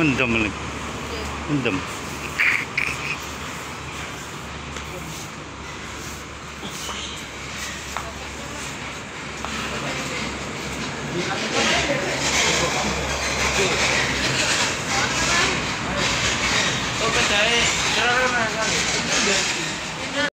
Mendem lagi. Mendem. Oh, kedai. Kira-kira